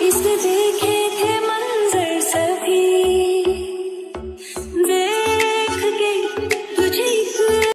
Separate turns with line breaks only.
escrevi